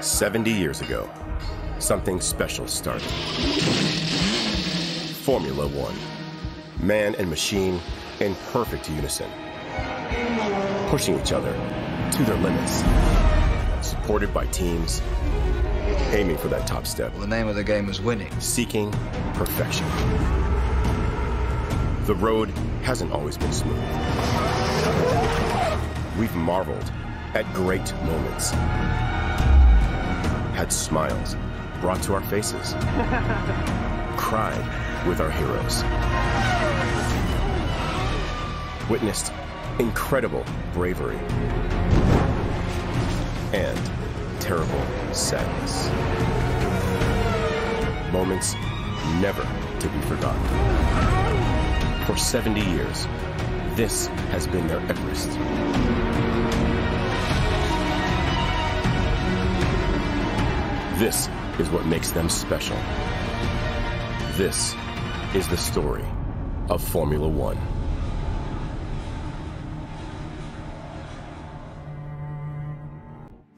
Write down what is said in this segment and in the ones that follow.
70 years ago, something special started. Formula One. Man and machine in perfect unison. Pushing each other to their limits. Supported by teams aiming for that top step. The name of the game is winning. Seeking perfection. The road hasn't always been smooth. We've marveled at great moments. Had smiles brought to our faces. Cried with our heroes. Witnessed incredible bravery and terrible sadness. Moments never to be forgotten. For 70 years, this has been their Everest. This is what makes them special. This is the story of Formula One.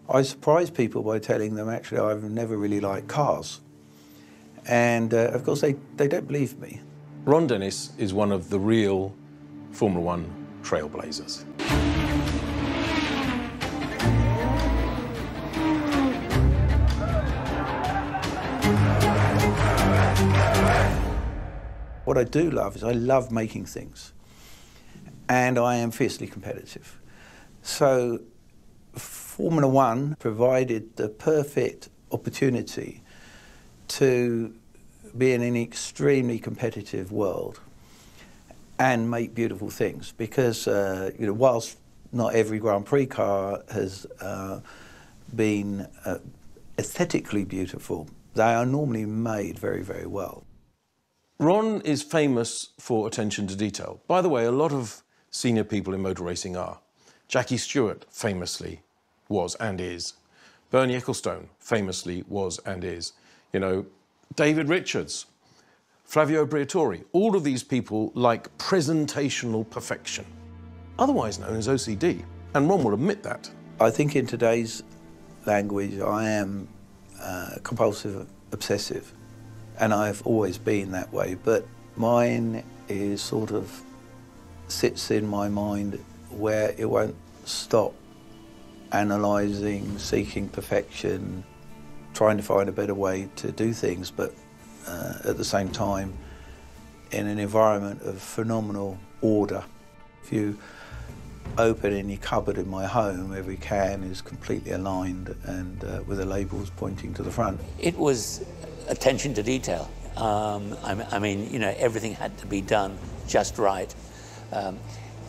I surprise people by telling them actually I've never really liked cars. And uh, of course, they, they don't believe me. Ron Dennis is one of the real Formula One trailblazers. What I do love is I love making things. And I am fiercely competitive. So Formula One provided the perfect opportunity to be in an extremely competitive world and make beautiful things because, uh, you know, whilst not every Grand Prix car has uh, been uh, aesthetically beautiful, they are normally made very, very well. Ron is famous for attention to detail. By the way, a lot of senior people in motor racing are. Jackie Stewart famously was and is. Bernie Ecclestone famously was and is. You know, David Richards, Flavio Briatore, all of these people like presentational perfection, otherwise known as OCD. And Ron will admit that. I think in today's language, I am uh, compulsive obsessive, and I've always been that way. But mine is sort of sits in my mind where it won't stop analysing, seeking perfection, trying to find a better way to do things, but uh, at the same time, in an environment of phenomenal order. If you open any cupboard in my home, every can is completely aligned and uh, with the labels pointing to the front. It was attention to detail. Um, I, I, mean, you know, everything had to be done just right. Um,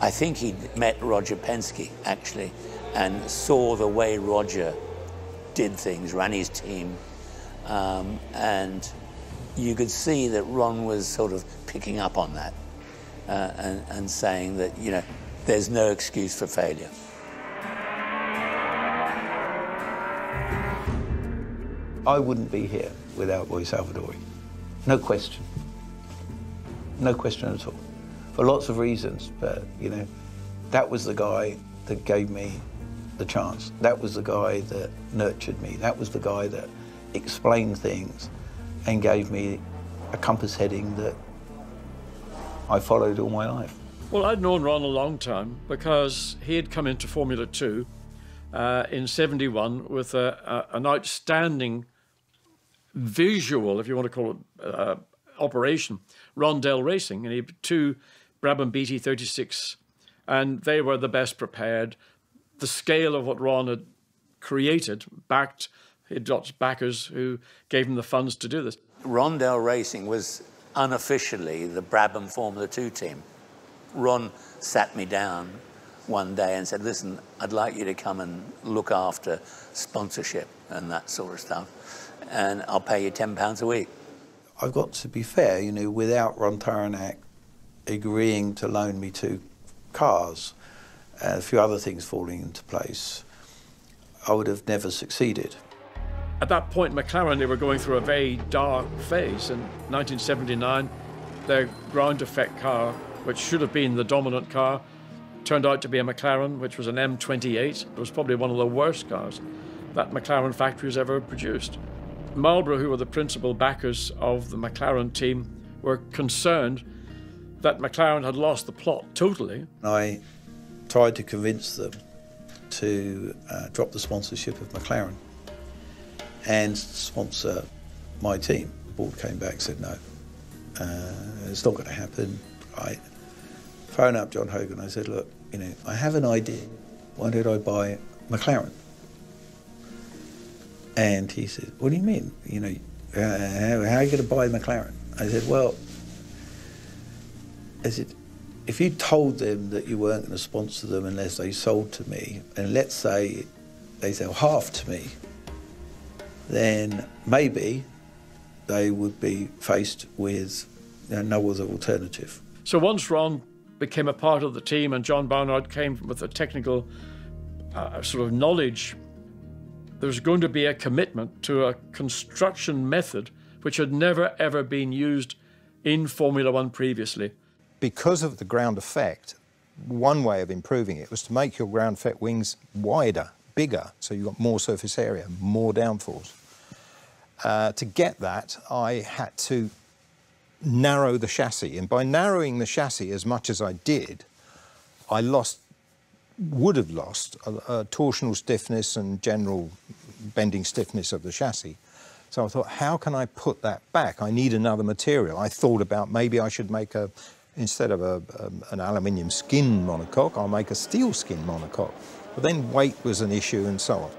I think he'd met Roger Penske, actually, and saw the way Roger did things, ran his team, um, and you could see that Ron was sort of picking up on that uh, and, and saying that, you know, there's no excuse for failure. I wouldn't be here without Roy Salvadori. No question. No question at all. For lots of reasons, but, you know, that was the guy that gave me the chance. That was the guy that nurtured me. That was the guy that explained things and gave me a compass heading that I followed all my life. Well, I'd known Ron a long time because he had come into Formula 2 uh, in 71 with a, a, an outstanding visual, if you want to call it, uh, operation, Rondel Racing. And he had two Brabham BT 36, and they were the best prepared the scale of what Ron had created, backed, he got backers who gave him the funds to do this. Rondel Racing was unofficially the Brabham Formula 2 team. Ron sat me down one day and said, listen, I'd like you to come and look after sponsorship and that sort of stuff, and I'll pay you £10 a week. I've got to be fair, you know, without Ron Tauranac agreeing to loan me two cars, and a few other things falling into place, I would have never succeeded. At that point, McLaren, they were going through a very dark phase. In 1979, their ground effect car, which should have been the dominant car, turned out to be a McLaren, which was an M28. It was probably one of the worst cars. that McLaren factory has ever produced. Marlboro, who were the principal backers of the McLaren team, were concerned that McLaren had lost the plot totally. I tried to convince them to uh, drop the sponsorship of McLaren and sponsor my team. The board came back and said, no, uh, it's not going to happen. I phoned up John Hogan. I said, look, you know, I have an idea. Why don't I buy McLaren? And he said, what do you mean? You know, how, how, are you going to buy McLaren? I said, well, I said, if you told them that you weren't going to sponsor them unless they sold to me, and let's say they sell half to me, then maybe they would be faced with you know, no other alternative. So once Ron became a part of the team and John Barnard came with a technical uh, sort of knowledge, there was going to be a commitment to a construction method which had never ever been used in Formula One previously. Because of the ground effect, one way of improving it was to make your ground effect wings wider, bigger, so you got more surface area, more downforce. Uh, to get that, I had to narrow the chassis. And by narrowing the chassis as much as I did, I lost, would have lost, a, a torsional stiffness and general bending stiffness of the chassis. So I thought, how can I put that back? I need another material. I thought about maybe I should make a, instead of a, a, an aluminium skin monocoque, I'll make a steel skin monocoque. But then weight was an issue and so on.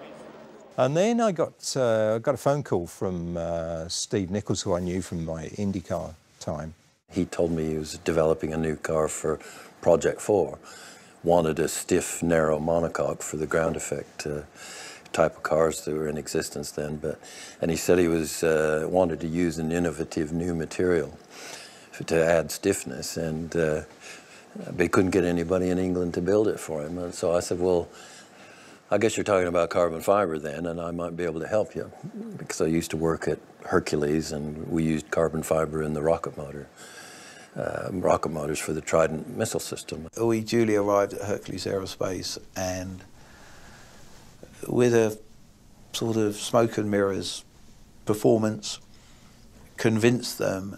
And then I got, uh, got a phone call from uh, Steve Nichols, who I knew from my IndyCar time. He told me he was developing a new car for Project 4. Wanted a stiff, narrow monocoque for the ground effect uh, type of cars that were in existence then. But and he said he was uh, wanted to use an innovative new material to add stiffness, and uh, couldn't get anybody in England to build it for him. And so I said, well. I guess you're talking about carbon fiber then, and I might be able to help you because I used to work at Hercules and we used carbon fiber in the rocket motor. Uh, rocket motors for the Trident missile system. We duly arrived at Hercules Aerospace and with a sort of smoke and mirrors performance, convinced them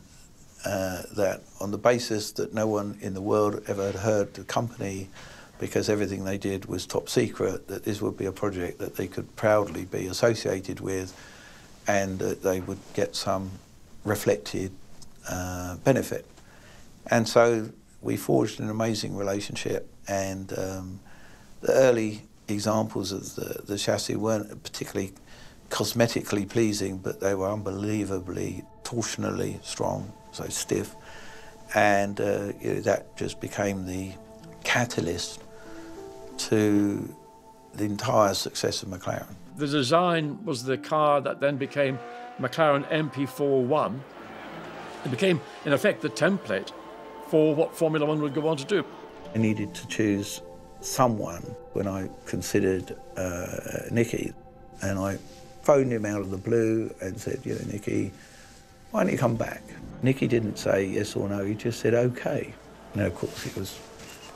uh, that on the basis that no one in the world ever had heard the company because everything they did was top secret, that this would be a project that they could proudly be associated with and that they would get some reflected uh, benefit. And so we forged an amazing relationship and um, the early examples of the, the chassis weren't particularly cosmetically pleasing, but they were unbelievably torsionally strong, so stiff. And uh, you know, that just became the catalyst to the entire success of McLaren. The design was the car that then became McLaren MP4/1. It became, in effect, the template for what Formula One would go on to do. I needed to choose someone when I considered uh, Niki, and I phoned him out of the blue and said, you know, Niki, why don't you come back? Niki didn't say yes or no, he just said okay. Now, of course, it was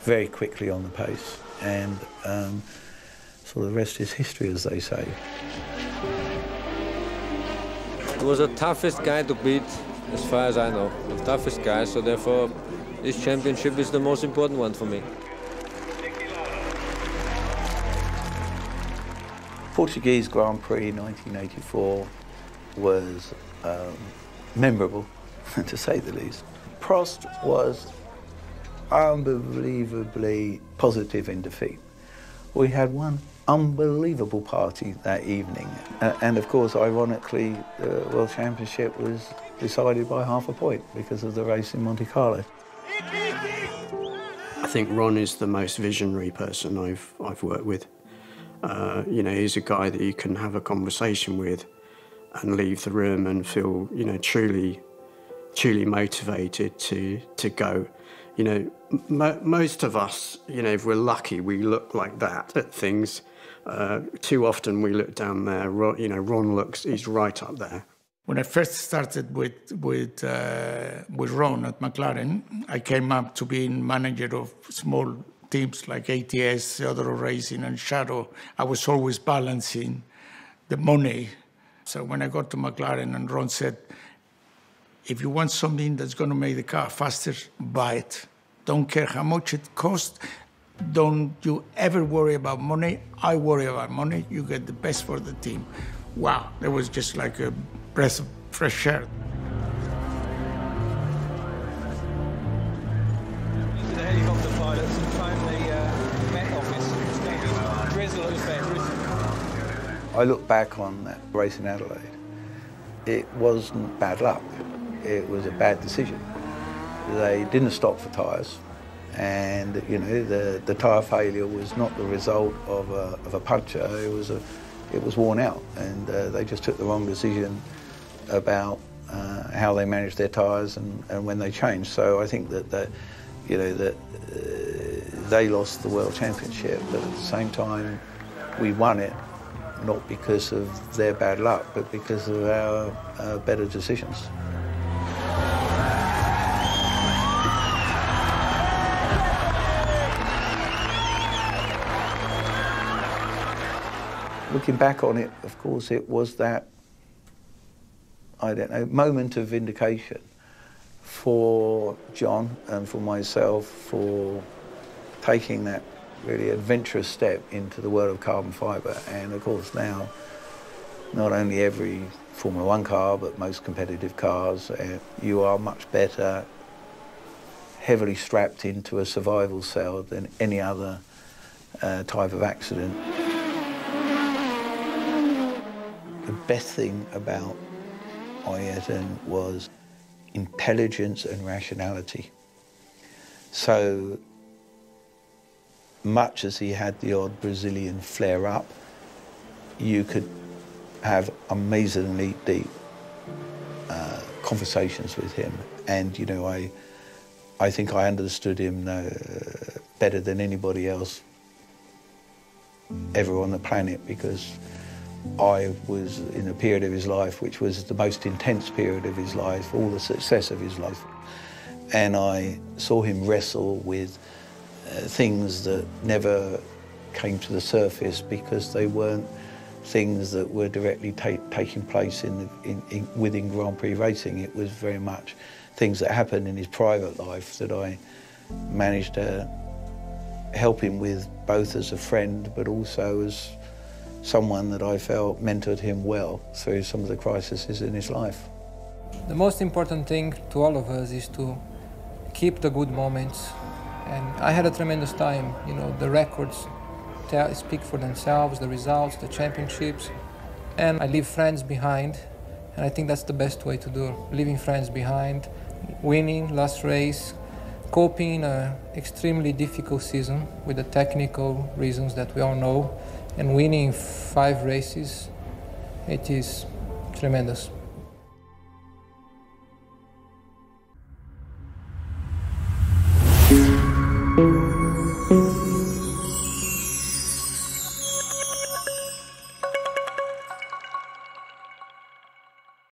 very quickly on the pace and um, so the rest is history, as they say. He was the toughest guy to beat, as far as I know. The toughest guy, so therefore this championship is the most important one for me. Portuguese Grand Prix 1984 was um, memorable, to say the least. Prost was unbelievably positive in defeat. We had one unbelievable party that evening. Uh, and of course, ironically, the World Championship was decided by half a point because of the race in Monte Carlo. I think Ron is the most visionary person I've, I've worked with. Uh, you know, he's a guy that you can have a conversation with and leave the room and feel, you know, truly, truly motivated to, to go you know, most of us, you know, if we're lucky, we look like that at things. Uh, too often we look down there. Ron, you know, Ron looks, he's right up there. When I first started with with uh, with Ron at McLaren, I came up to being manager of small teams like ATS, Theodore Racing, and Shadow. I was always balancing the money. So when I got to McLaren and Ron said, if you want something that's going to make the car faster, buy it. Don't care how much it costs. Don't you ever worry about money. I worry about money. You get the best for the team. Wow, that was just like a breath of fresh air. The helicopter pilots and phoned the uh, Met office. Drizzle effect. I look back on that race in Adelaide. It wasn't bad luck. It was a bad decision. They didn't stop for tyres, and you know the the tyre failure was not the result of a, of a puncture. It was a it was worn out, and uh, they just took the wrong decision about uh, how they managed their tyres and, and when they changed. So I think that that you know that uh, they lost the world championship, but at the same time we won it not because of their bad luck, but because of our better decisions. Looking back on it, of course, it was that, I don't know, moment of vindication for John and for myself for taking that really adventurous step into the world of carbon fibre. And of course, now, not only every Formula One car, but most competitive cars, uh, you are much better heavily strapped into a survival cell than any other uh, type of accident. The best thing about Ayrton was intelligence and rationality. So much as he had the odd Brazilian flare up, you could have amazingly deep uh, conversations with him. And, you know, I, I think I understood him uh, better than anybody else ever on the planet because I was in a period of his life which was the most intense period of his life, all the success of his life. And I saw him wrestle with uh, things that never came to the surface because they weren't things that were directly ta taking place in, the, in, in, within Grand Prix racing. It was very much things that happened in his private life that I managed to help him with both as a friend but also as someone that I felt mentored him well through some of the crises in his life. The most important thing to all of us is to keep the good moments. And I had a tremendous time. You know, the records tell, speak for themselves, the results, the championships. And I leave friends behind. And I think that's the best way to do it. leaving friends behind, winning last race, coping an extremely difficult season with the technical reasons that we all know and winning five races, it is tremendous.